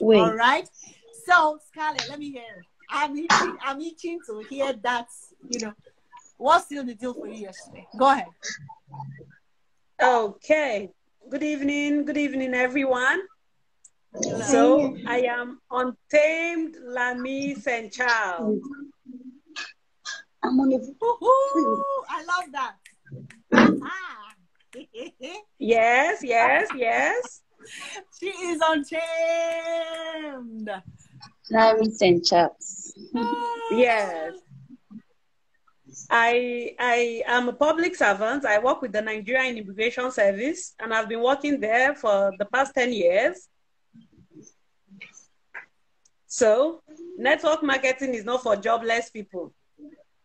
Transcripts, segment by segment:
Wait. All right. So, Scarlett, let me hear. I'm itching, I'm itching to hear that. You know, what's still the deal for you yesterday? Go ahead. Okay. Good evening. Good evening, everyone. So I am untamed Lami St. Charles. I'm on it. I love that. Ah. Yes, yes, yes. she is untamed. Lami St. Charles. Yes. I I am a public servant. I work with the Nigerian Immigration Service and I've been working there for the past 10 years. So, network marketing is not for jobless people.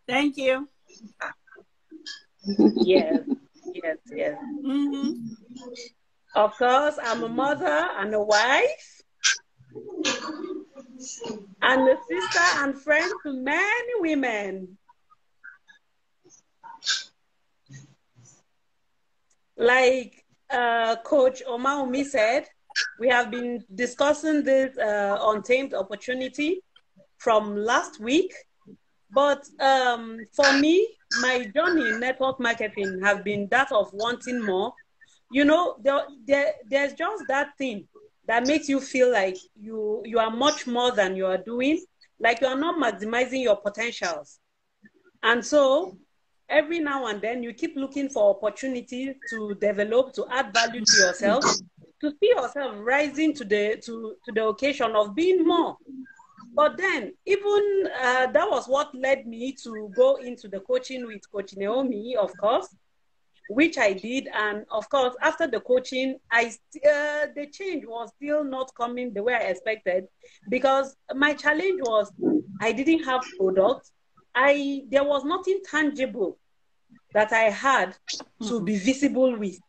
Thank you. Yes, yes, yes. Mm-hmm. Of course, I'm a mother and a wife, and a sister and friend to many women. Like uh, Coach Omaumi said, we have been discussing this uh, untamed opportunity from last week. But um, for me, my journey in network marketing has been that of wanting more. You know, there, there, there's just that thing that makes you feel like you you are much more than you are doing, like you are not maximizing your potentials. And so every now and then you keep looking for opportunities to develop, to add value to yourself, to see yourself rising to the to, to the occasion of being more. But then, even uh, that was what led me to go into the coaching with Coach Naomi, of course, which I did. And of course, after the coaching, I uh, the change was still not coming the way I expected because my challenge was I didn't have product. I there was nothing tangible that I had to be visible with,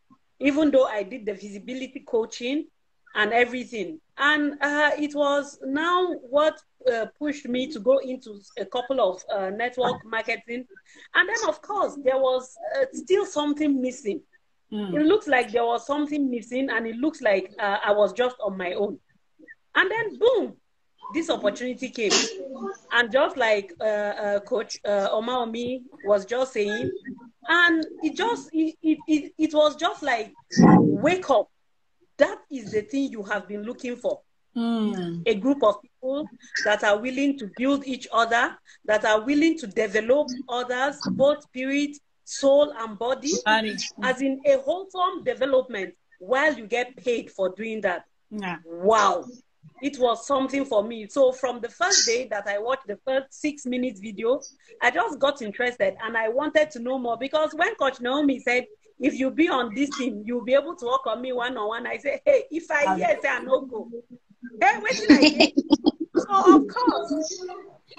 even though I did the visibility coaching and everything. And uh, it was now what uh, pushed me to go into a couple of uh, network marketing. And then, of course, there was uh, still something missing. Mm. It looks like there was something missing, and it looks like uh, I was just on my own. And then, boom, this opportunity came. And just like uh, uh, Coach uh, Omaomi was just saying, and it just, it, it, it, it was just like, wake up that is the thing you have been looking for. Mm. A group of people that are willing to build each other, that are willing to develop others, both spirit, soul, and body, as in a wholesome development while you get paid for doing that. Yeah. Wow. It was something for me. So from the first day that I watched the first six minutes video, I just got interested and I wanted to know more because when Coach Naomi said, if you be on this team, you'll be able to work on me one on one. I say, hey, if I say I no go. Hey, wait till I. So of course,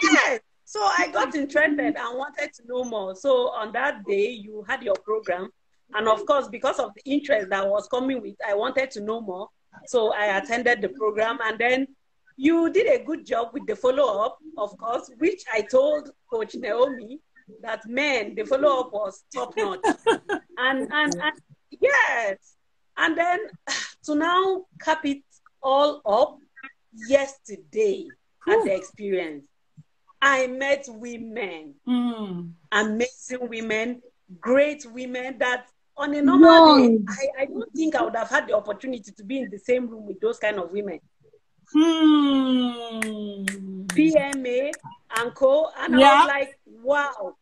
yes. So I got interested and wanted to know more. So on that day, you had your program, and of course, because of the interest that was coming with, I wanted to know more. So I attended the program, and then you did a good job with the follow up, of course, which I told Coach Naomi that men the follow up was top notch. and, and and yes, and then to now cap it all up, yesterday at the experience, I met women, Mm. amazing women, great women that on a normal day, I, I don't think I would have had the opportunity to be in the same room with those kind of women. Hmm. And co. And I Yeah. was like, wow.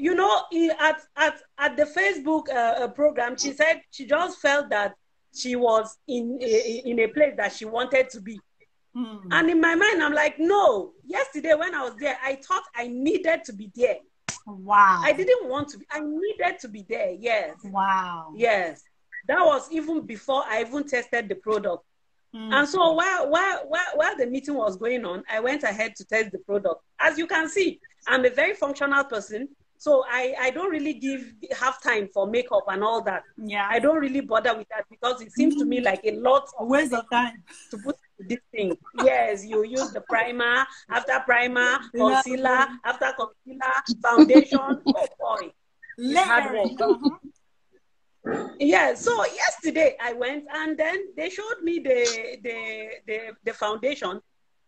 You know, at at at the Facebook uh, uh, program, she said she just felt that she was in a, in a place that she wanted to be. Hmm. And in my mind, I'm like, no. Yesterday when I was there, I thought I needed to be there. Wow. I didn't want to be. I needed to be there. Yes, Wow. yes. That was even before I even tested the product. Hmm. And so while, while, while, while the meeting was going on, I went ahead to test the product. As you can see, I'm a very functional person. So I, I don't really give have time for makeup and all that. yeah. I don't really bother with that because it seems to me mm. like a lot of waste of time. to put into this thing. Yes, you use the primer, after primer, concealer, after concealer, foundation. Oh boy. hard work. Yeah, so yesterday I went and then they showed me the the the, the foundation.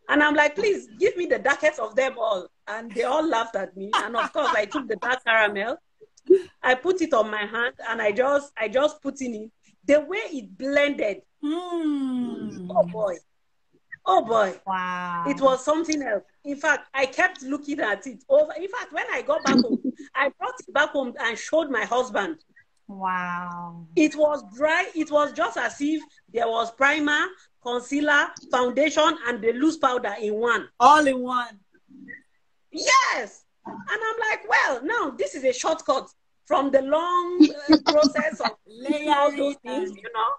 And I'm like, please give me the darkest of them all. And they all laughed at me. And of course I took the dark caramel. I put it on my hand and I just I just put it in it. The way it blended. Hmm. Oh boy. Oh boy. Wow. It was something else. In fact, I kept looking at it over. In fact, when I got back home, I brought it back home and showed my husband. Wow. It was dry. It was just as if there was primer, concealer, foundation, and the loose powder in one. All in one. Yes. And I'm like, well, now this is a shortcut from the long uh, process of laying all those things, you know.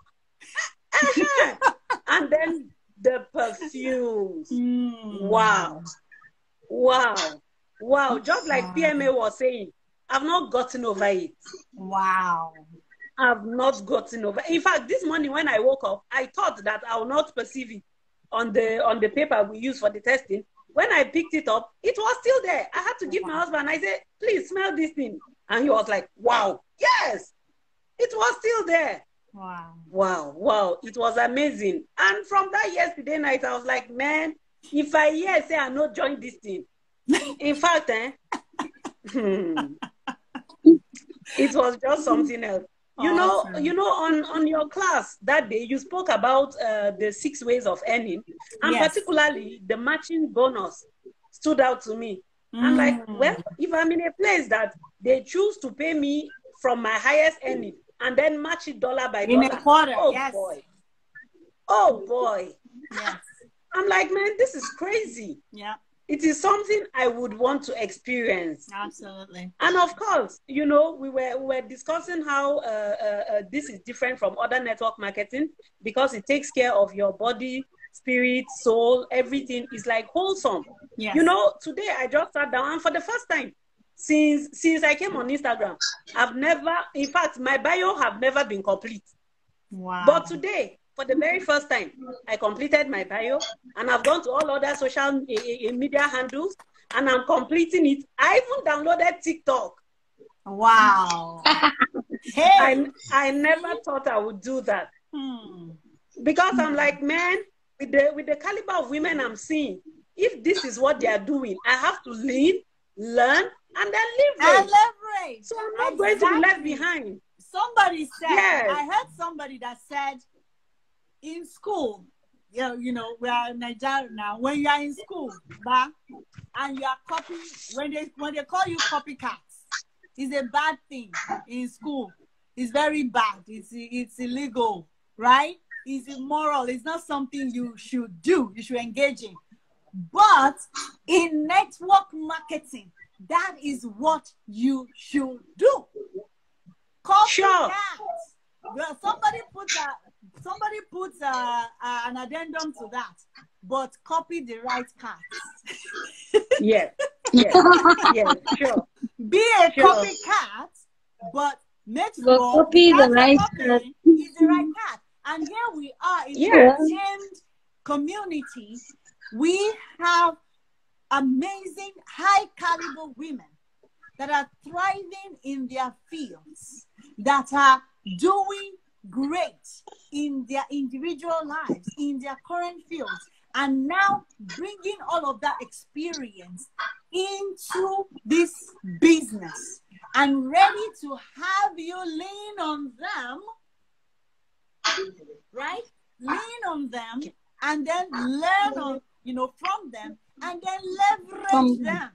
Uh-huh. and then the perfumes. Hmm. Wow. Wow. Wow. Just like PMA was saying, I've not gotten over it. Wow. I've not gotten over. In fact, this morning when I woke up, I thought that I will not perceive it on the on the paper we use for the testing. When I picked it up, it was still there. I had to give my husband. I said, "Please smell this thing," and he was like, "Wow, yes, it was still there." Wow. Wow, wow, it was amazing. And from that yesterday night, I was like, "Man, if I hear say I not join this thing, in fact, eh, hmm, it was just something else." You know, you know, on on your class that day, you spoke about uh, the six ways of earning, and Yes. particularly the matching bonus stood out to me. I'm like, Mm. well, if I'm in a place that they choose to pay me from my highest earning and then match it dollar by In a dollar, quarter, oh yes. boy, oh boy, Yes. I'm like, man, this is crazy. Yeah. It is something I would want to experience. Absolutely. And of course, you know, we were we were discussing how uh, uh, uh, this is different from other network marketing because it takes care of your body, spirit, soul, everything is like wholesome. Yes. You know, today I just sat down and for the first time since since I came on Instagram, I've never, in fact, my bio have never been complete. Wow. But today, for the very first time, I completed my bio and I've gone to all other social media handles and I'm completing it. I even downloaded TikTok. wow. hey. I, I never thought I would do that Hmm. because I'm like, man, with the with the caliber of women I'm seeing, if this is what they are doing, I have to lean, learn, and then And leverage. leverage. So I'm not going to be left behind. Somebody said, Yes. I heard somebody that said in school, yeah, you know, we are in Nigeria now. When you are in school, bah, and you are copying, when they when they call you copycats, it's a bad thing in school. It's very bad. It's it's illegal, right? It's immoral. It's not something you should do. You should engage in. But in network marketing, that is what you should do. Copy Sure. somebody put a somebody put a, a- an addendum to that, but copy the right cat. Yes, yes, yes, sure. Be a Sure. copycat, but make But sure copy the you're right copying is the right cat. And here we are in Yeah. the tamed community. We have amazing, high caliber women that are thriving in their fields, that are doing great in their individual lives, in their current fields, and now bringing all of that experience into this business and ready to have you lean on them, right? Lean on them and then learn on, you know, from them and then leverage them.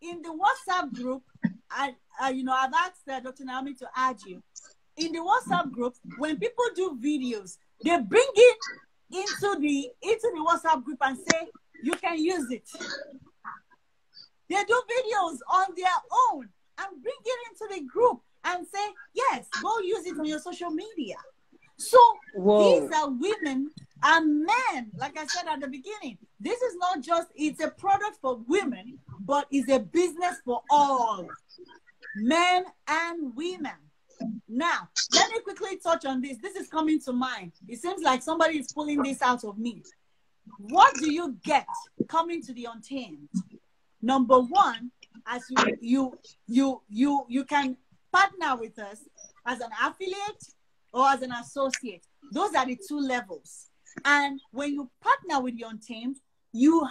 In the WhatsApp group, I, I you know, I've asked uh, Dr. Naomi to add you. In the WhatsApp group, when people do videos, they bring it into the into the WhatsApp group and say you can use it. They do videos on their own and bring it into the group and say, yes, go use it on your social media. So Whoa. these are women and men, like I said at the beginning. This is not just it's a product for women, but it's a business for all men and women. Now, let me quickly touch on this. This is coming to mind. It seems like somebody is pulling this out of me. What do you get coming to the untamed? Number one, as you you you you you can partner with us as an affiliate or as an associate. Those are the two levels. And when you partner with your untamed, you